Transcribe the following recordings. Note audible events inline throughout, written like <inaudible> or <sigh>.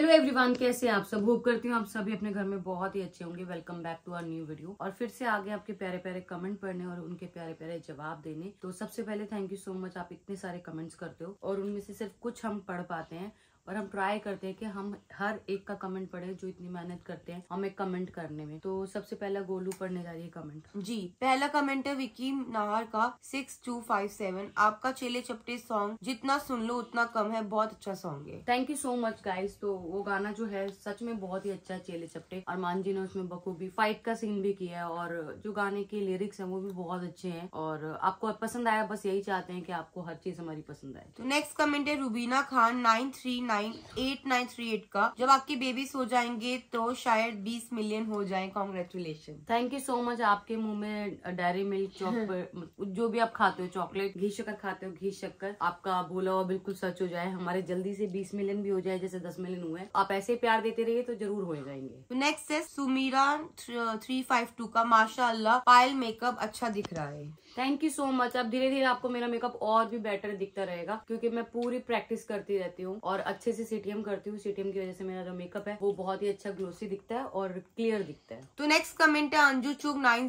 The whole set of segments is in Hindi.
हेलो एवरीवन कैसे आप सब? होप करती हूँ आप सभी अपने घर में बहुत ही अच्छे होंगे। Welcome back to our new video और फिर से आगे आपके प्यारे प्यारे कमेंट पढ़ने और उनके प्यारे प्यारे जवाब देने। तो सबसे पहले थैंक यू सो मच आप इतने सारे कमेंट्स करते हो और उनमें से सिर्फ़ कुछ हम पढ़ पाते हैं। और हम ट्राई करते हैं कि हम हर एक का कमेंट पढ़े जो इतनी मेहनत करते हैं हमें कमेंट करने में। तो सबसे पहला गोलू पढ़ने जा रही है कमेंट जी पहला कमेंट है विकी नाहर का सिक्स टू फाइव सेवन आपका चेले चपटे सॉन्ग जितना सुन लो उतना कम है बहुत अच्छा सॉन्ग है। Thank you so much guys तो वो गाना जो है सच में बहुत ही अच्छा है चेले चपटे। अरमान जी ने उसमें बखूबी फाइट का सीन भी किया है और जो गाने के लिरिक्स है वो भी बहुत अच्छे है। और आपको पसंद आया बस यही चाहते हैं की आपको हर चीज़ हमारी पसंद आए। तो नेक्स्ट कमेंट है Rubina Khan nine three nine eight nine three eight का। जब आपके बेबीज हो जाएँगे तो शायद बीस मिलियन हो जाए। Congratulation thank you so much आपके मुँह में डेयरी मिल्क चॉकलेट जो भी आप खाते हो चॉकलेट घी शक्कर खाते हो घी शक्कर आपका बोला हुआ बिल्कुल सच हो जाए। हमारे जल्दी से बीस मिलियन भी हो जाए जैसे दस मिलियन हुए आप ऐसे प्यार देते रहिए तो ज़रूर हो जाएँगे। नेक्स्ट है सुमीरा थ्री फाइव टू का। माशा पायल मेकअप अच्छा दिख रहा है। थैंक यू सो मच अब धीरे धीरे आपको मेरा मेकअप और भी बेटर दिखता रहेगा, क्योंकि मैं पूरी प्रैक्टिस करती रहती हूँ और अच्छे से सीटीएम करती हूँ। सीटीएम की वजह से मेरा जो मेकअप है, वो बहुत ही अच्छा ग्लोसी दिखता है और क्लियर दिखता है। तो नेक्स्ट कमेंट है अंजू चुग नाइन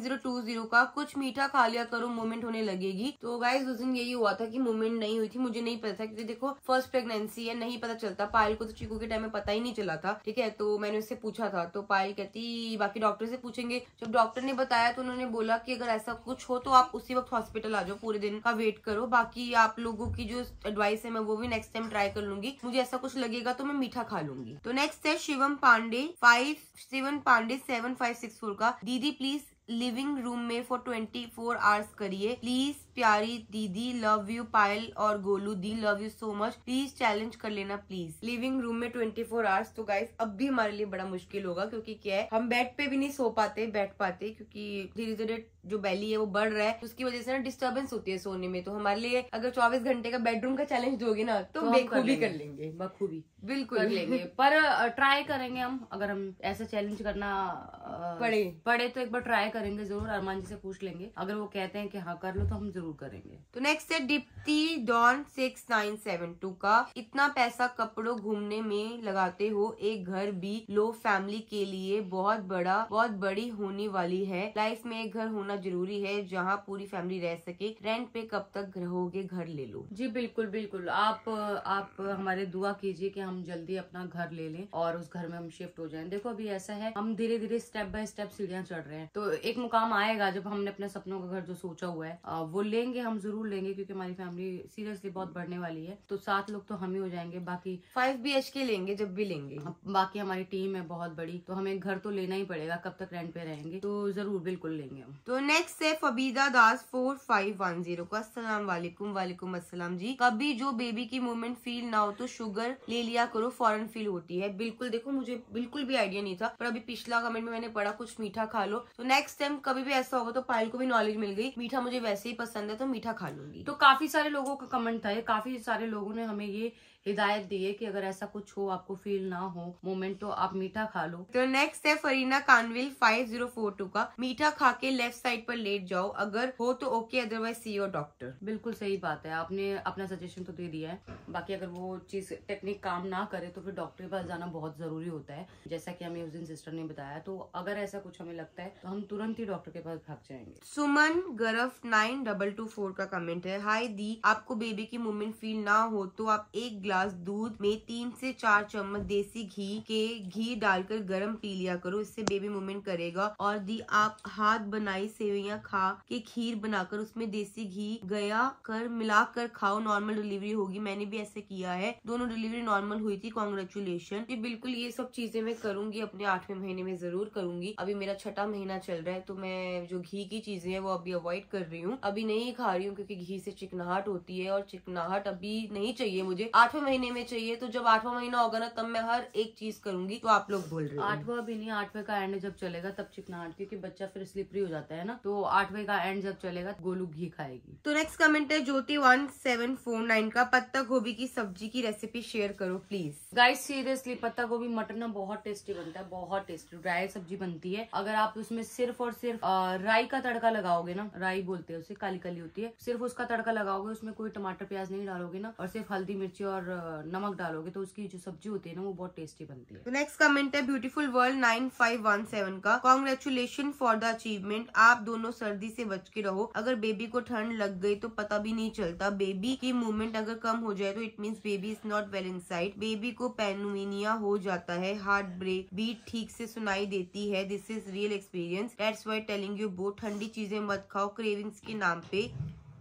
का। कुछ मीठा खा लिया करो मूवमेंट होने लगेगी। तो गाइज़ उस दिन यही हुआ था की मूवमेंट नहीं हुई थी। मुझे नहीं पता था, क्योंकि देखो फ़र्स्ट प्रेगनेंसी है, नहीं पता चलता। पायल को तो चीकू के टाइम में पता ही नहीं चला था, ठीक है? तो मैंने उससे पूछा था तो पायल कहती, बाकी डॉक्टर से पूछेंगे। जब डॉक्टर ने बताया तो उन्होंने बोला की अगर ऐसा कुछ हो तो आप उसी वक्त हॉस्पिटल आ जाओ, पूरे दिन का वेट करो। बाकी आप लोगों की जो एडवाइस है, मैं वो भी नेक्स्ट टाइम ट्राई कर लूँगी। मुझे ऐसा कुछ लगेगा तो मैं मीठा खा लूँगी। तो नेक्स्ट है Shivam Pandey five Shivam Pandey seven five six four का। दीदी प्लीज़ लिविंग रूम में फॉर ट्वेंटी फोर आवर्स करिए। प्लीज़ प्यारी दीदी लव यू पायल और गोलू दी love you so much please challenge कर लेना प्लीज़ लिविंग रूम में ट्वेंटी फोर आवर्स तो गाइस अब भी हमारे लिए बड़ा मुश्किल होगा, क्योंकि क्या है, हम बेड पे भी नहीं सो पाते, बैठ पाते, क्योंकि धीरे धीरे जो बैली है वो बढ़ रहा है उसकी वजह से ना डिस्टर्बेंस होती है सोने में। तो हमारे लिए अगर चौबीस घंटे का बेडरूम का चैलेंज दोगे ना तो, तो बेखूबी कर लेंगे। बखूबी। बिल्कुल। कर लेंगे। <laughs> पर ट्राई करेंगे हम। अगर हम ऐसा चैलेंज करना पड़े। पड़े तो एक बार ट्राई करेंगे ज़रूर। अरमान जी से पूछ लेंगे। अगर वो कहते हैं कि हाँ कर लो तो हम ज़रूर करेंगे। तो नेक्स्ट है deputy don six nine seven two का। इतना पैसा कपड़ों घूमने में लगाते हो एक घर भी लो फैमिली के लिए बहुत बड़ा बहुत बड़ी होने वाली है। लाइफ में एक घर होना ज़रूरी है जहाँ पूरी फैमिली रह सके। रेंट पे कब तक रहोगे घर ले लो। जी बिल्कुल बिल्कुल। आप आप हमारे दुआ कीजिए कि हम जल्दी अपना घर ले लें और उस घर में हम शिफ्ट हो जाएँ। देखो अभी ऐसा है हम धीरे धीरे स्टेप बाय स्टेप सीढ़ियाँ चढ़ रहे हैं। तो एक मुकाम आएगा जब हमने अपने सपनों का घर जो सोचा हुआ है वो लेंगे हम ज़रूर लेंगे क्योंकि हमारी फैमिली सीरियसली बहुत बढ़ने वाली है। तो सात लोग तो हम ही हो जाएँगे बाकी फाइव बी एच के लेंगे जब भी लेंगे। बाकी हमारी टीम है बहुत बड़ी तो हमें घर तो लेना ही पड़ेगा कब तक रेंट पे रहेंगे। तो ज़रूर बिल्कुल लेंगे हम। तो नेक्स्ट है Fabida Das four five one zero का असलम वालेकुम वालेकुम असलम जी। कभी जो बेबी की मूवमेंट फील ना हो तो शुगर ले लिया करो फॉरन फील होती है। बिल्कुल देखो, मुझे बिल्कुल भी आइडिया नहीं था, पर अभी पिछला कमेंट में मैंने पढ़ा, कुछ मीठा खा लो। तो नेक्स्ट टाइम कभी भी ऐसा होगा तो पायल को भी नॉलेज मिल गई। मीठा मुझे वैसे ही पसंद है तो मीठा खा लूँगी। तो काफ़ी सारे लोगों का कमेंट था काफ़ी सारे लोगों ने हमें ये हिदायत दी है कि अगर ऐसा कुछ हो आपको फील ना हो मोमेंट तो आप मीठा खा लो। तो नेक्स्ट है फरीना कानविल फाइव ज़ीरो फोर टू का। मीठा खा के लेफ़्ट साइड पर लेट जाओ। अगर हो तो okay otherwise see your doctor बिल्कुल सही बात है। आपने अपना सजेशन तो दे दिया है। बाकी अगर वो चीज़ टेक्निक काम ना करे तो फिर डॉक्टर के पास जाना बहुत ज़रूरी होता है। जैसा की हमें उस दिन सिस्टर ने बताया तो अगर ऐसा कुछ हमें लगता है तो हम तुरंत ही डॉक्टर के पास भाग जाएँगे। सुमन गरफ नाइन डबल टू फोर का कमेंट है। हाई दी आपको बेबी की मूवमेंट फील ना हो तो आप एक ग्लास दूध में तीन से चार चम्मच देसी घी के घी डालकर गर्म पी लिया करो। इससे बेबी मूवमेंट करेगा और दी आप हाथ बनाई सेवैया खा के खीर बनाकर उसमें देसी घी गया कर, मिलाकर खाओ। नॉर्मल डिलीवरी होगी। मैंने भी ऐसे किया है। दोनों डिलीवरी नॉर्मल हुई थी। कॉन्ग्रेचुलेशन बिल्कुल ये सब चीज़ें मैं करूँगी। अपने आठवें महीने में ज़रूर करूँगी। अभी मेरा छठा महीना चल रहा है तो मैं जो घी की चीज़ें है वो अभी अवॉइड कर रही हूँ। अभी नहीं खा रही हूँ, क्योंकि घी से चिकनाहट होती है और चिकनाहट अभी नहीं चाहिए मुझे। आठवें महीने में चाहिए तो जब आठवां महीना होगा ना तब मैं हर एक चीज़ करूँगी तो आप लोग बोल रहे हो। आठवां भी नहीं आठवें का एंड जब चलेगा तब चिकनाहट क्योंकि बच्चा फिर स्लिपरी हो जाता है ना तो आठवें का एंड जब चलेगा गोलू घी खाएगी। तो नेक्स्ट कमेंट है Jyoti one seven four nine का पत्ता गोभी की सब्ज़ी की रेसिपी शेयर करो प्लीज़ गाइस सीरियसली पत्ता गोभी मटन ना बहुत टेस्टी बनता है बहुत टेस्टी ड्राई सब्ज़ी बनती है। अगर आप उसमें सिर्फ़ और सिर्फ़ राई का तड़का लगाओगे ना राई बोलते हैं उसे काली काली होती है सिर्फ़ उसका तड़का लगाओगे उसमें कोई टमाटर प्याज नहीं डालोगे ना और सिर्फ़ हल्दी मिर्ची और नमक डालोगे तो उसकी जो सब्ज़ी होती है ना, वो बहुत टेस्टी बनती है। नेक्स्ट कमेंट है beautiful world nine five one seven का। कॉन्ग्रेचुलेशन फॉर द अचीवमेंट आप दोनों सर्दी से बच के रहो। अगर बेबी को ठंड लग गई तो पता भी नहीं चलता। बेबी की मूवमेंट अगर कम हो जाए तो it mean baby is not well in baby को पेनुमिनिया हो जाता है। हार्ट ब्रेक बीट ठीक से सुनाई देती है। This is real experience that's why telling you बो ठंडी चीज़ें मत खाओ। क्रेविंग्स के नाम पे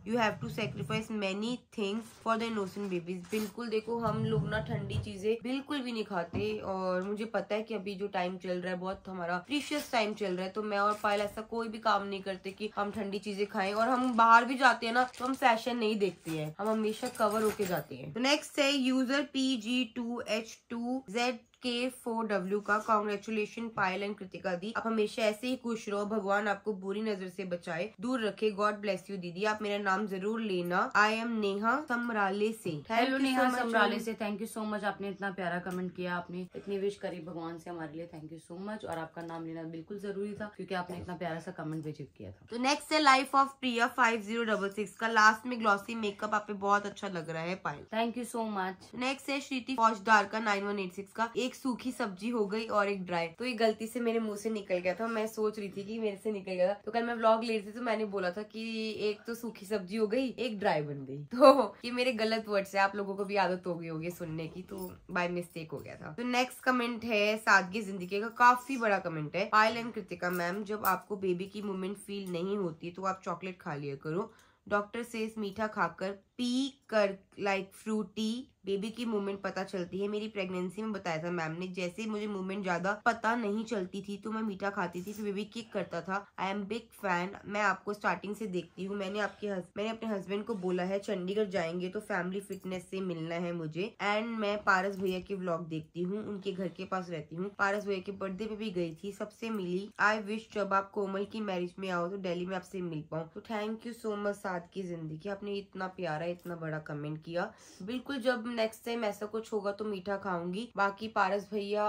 you have to sacrifice many things for the innocent babies बिल्कुल देखो, हम लोग ना ठंडी चीज़ें बिल्कुल भी नहीं खाते और मुझे पता है कि अभी जो टाइम चल रहा है, बहुत हमारा प्रीशियस टाइम चल रहा है तो मैं और पायल ऐसा कोई भी काम नहीं करते कि हम ठंडी चीज़ें खाएँ और हम बाहर भी जाते हैं ना तो हम फ़ैशन नहीं देखते हैं। हम हमेशा कवर होके जाते हैं। नेक्स्ट है user P G two H two Z K four W का कॉन्ग्रेचुलेशन पायल एंड कृतिका दी आप हमेशा ऐसे ही खुश रहो भगवान आपको बुरी नज़र से बचाए दूर रखे। गॉड ब्लेस यू दीदी। आप मेरा नाम ज़रूर लेना। आई एम नेहा समराले से। हेलो नेहा समराले से। थैंक यू सो मच आपने इतना प्यारा कमेंट किया। आपने इतनी विश करी भगवान से हमारे लिए। थैंक यू सो मच और आपका नाम लेना बिल्कुल ज़रूरी था क्योंकि आपने इतना प्यारा सा कमेंट विज़िट किया था। तो नेक्स्ट है life of Priya five zero double six का। लास्ट में ग्लॉसी मेकअप आप बहुत अच्छा लग रहा है Payal thank you so much next है श्रीति फौजदार का नाइन वन एट सिक्स का। एक सूखी सब्ज़ी हो गई और एक ड्राई। तो ये गलती से मेरे मुँह से निकल गया था। मैं सोच रही थी कि मेरे से निकल गया था। तो कल मैं ब्लॉग ले रही थी तो मैंने बोला था कि एक तो सूखी सब्ज़ी हो गई, एक ड्राई बन गई। <laughs> तो ये मेरे गलत वर्ड्स है। आप लोगों को भी आदत हो गई होगी सुनने की तो बाय मिस्टेक हो गया था। तो नेक्स्ट कमेंट है सादगी ज़िंदगी का। काफ़ी बड़ा कमेंट है। पायल एंड कृतिका मैम जब आपको बेबी की मूवमेंट फील नहीं होती तो आप चॉकलेट खा लिया करो। डॉक्टर से मीठा खाकर पी कर लाइक फ्रूटी बेबी की मूवमेंट पता चलती है। मेरी प्रेगनेंसी में बताया था मैम ने, जैसे मुझे मूवमेंट ज़्यादा पता नहीं चलती थी तो मैं मीठा खाती थी, फिर बेबी किक करता था। आई एम बिग फ़ैन मैं आपको स्टार्टिंग से देखती हूँ। मैंने आपके मैंने अपने हस्बैंड को बोला है, चंडीगढ़ जाएँगे तो फैमिली फिटनेस से मिलना है मुझे। एंड मैं पारस भैया के ब्लॉग देखती हूँ, उनके घर के पास रहती हूँ। पारस भैया के बर्थडे पे भी गई थी, सबसे मिली। आई विश जब आप कोमल की मैरिज में आओ तो डेली में आपसे मिल पाऊँ। तो थैंक यू सो मच साथ की ज़िंदगी, आपने इतना प्यारा इतना बड़ा कमेंट किया। बिल्कुल जब नेक्स्ट टाइम ऐसा कुछ होगा तो मीठा खाऊँगी। बाकी पारस भैया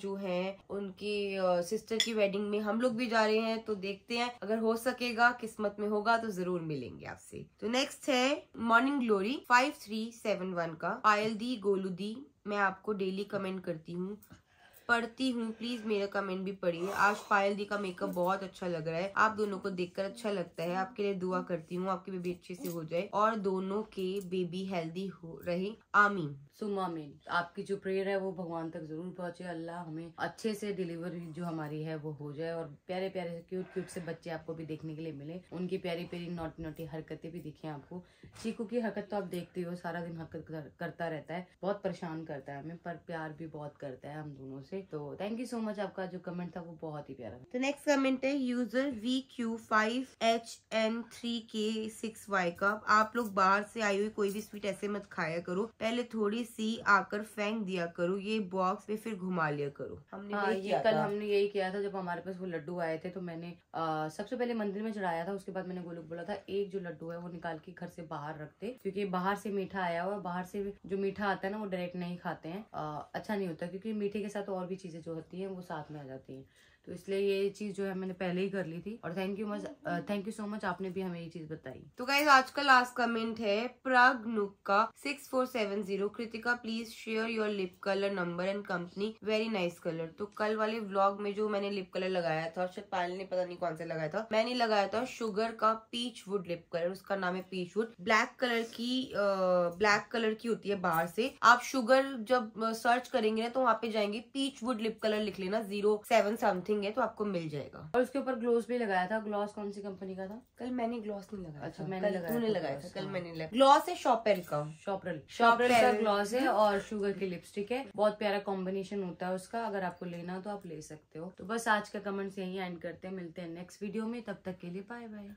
जो है, उनकी सिस्टर की वेडिंग में हम लोग भी जा रहे हैं तो देखते हैं। अगर हो सकेगा, किस्मत में होगा तो ज़रूर मिलेंगे आपसे। तो नेक्स्ट है morning glory five three seven one का। पायल दी गोलू दी मैं आपको डेली कमेंट करती हूँ। पढ़ती हूँ प्लीज़ मेरा कमेंट भी पढ़िए। आज पायल दी का मेकअप बहुत अच्छा लग रहा है। आप दोनों को देखकर अच्छा लगता है। आपके लिए दुआ करती हूँ, आपकी बेबी अच्छे से हो जाए और दोनों के बेबी हेल्दी हो रहे। आमीन। सुमा में आपकी जो प्रेयर है, वो भगवान तक ज़रूर पहुँचे। अल्लाह हमें अच्छे से डिलीवरी जो हमारी है, वो हो जाए और प्यारे प्यारे क्यूट क्यूट से बच्चे आपको भी देखने के लिए मिले। उनकी प्यारी प्यारी नोटी नोटी हरकतें भी दिखे आपको। चीकू की हरकत तो आप देखते हो सारा दिन हरकत करता रहता है। बहुत परेशान करता है हमें, पर प्यार भी बहुत करता है हम दोनों से। तो थैंक यू सो मच आपका जो कमेंट था वो बहुत ही प्यारा तो नेक्स्ट कमेंट है user V Q five H N three K six Y का। आप लोग बाहर से आई हुई कोई भी स्वीट ऐसे मत खाया करो। पहले थोड़ी सी आकर फेंक दिया करो ये बॉक्स पे फिर घुमा लिया करो। हमने हाँ, ये कल हमने यही किया था जब हमारे पास वो लड्डू आए थे तो मैंने आ, सबसे पहले मंदिर में चढ़ाया था उसके बाद मैंने गोलू बोला था एक जो लड्डू है वो निकाल के घर से बाहर रखते क्योंकि बाहर से मीठा आया हुआ बाहर से जो मीठा आता है ना वो डायरेक्ट नहीं खाते हैं। आ, अच्छा नहीं होता क्योंकि मीठे के साथ और भी चीज़ें जो होती हैं वो साथ में आ जाती है। तो इसलिए ये चीज़ जो है मैंने पहले ही कर ली थी। और thank you much thank you so much आपने भी हमें ये चीज़ बताई। तो गाइज़ आज का लास्ट कमेंट है प्राग नुक का six four seven zero Kritika please share your lip colour number and company very nice colour तो कल वाले व्लॉग में जो मैंने लिप कलर लगाया था शायद पायल ने पता नहीं कौन सा लगाया था, मैंने लगाया था शुगर का पीच वुड लिप कलर उसका नाम है पीच वुड ब्लैक कलर की ब्लैक कलर की होती है बाहर से। आप शुगर जब सर्च करेंगे ना तो वहाँ पे जाएँगे पीच वुड लिप कलर लिख लेना ज़ीरो सेवन समथिंग देखेंगे तो आपको मिल जाएगा। और उसके ऊपर ग्लोस भी लगाया था ग्लॉस कौन सी कंपनी का था? कल मैंने ग्लॉस नहीं लगाया अच्छा मैंने लगाया तूने लगाया था कल मैंने लगाया। ग्लॉस है शॉपेल का। शॉपरल शॉपरल का ग्लॉस है और शुगर की लिपस्टिक है। बहुत प्यारा कॉम्बिनेशन होता है उसका। अगर आपको लेना तो आप ले सकते हो। तो बस आज का कमेंट्स यही एंड करते हैं। मिलते हैं नेक्स्ट वीडियो में। तब तक के लिए बाय बाय